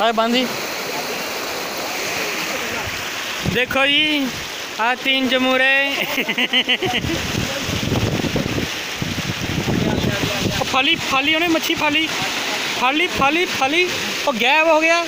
हाय बांधी। देखो जी, आ तीन जमूरे। फली फली, उन्हें मच्छी फली। फली फली फली। और गैब हो गया।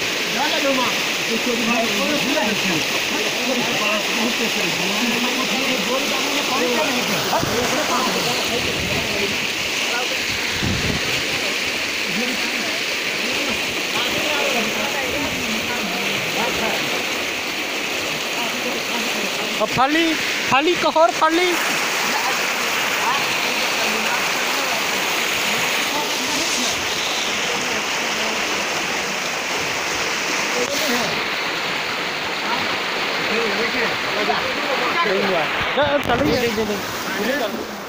फली फली कहोर फली। 等一会儿等一会儿等一会儿等一会儿等一会儿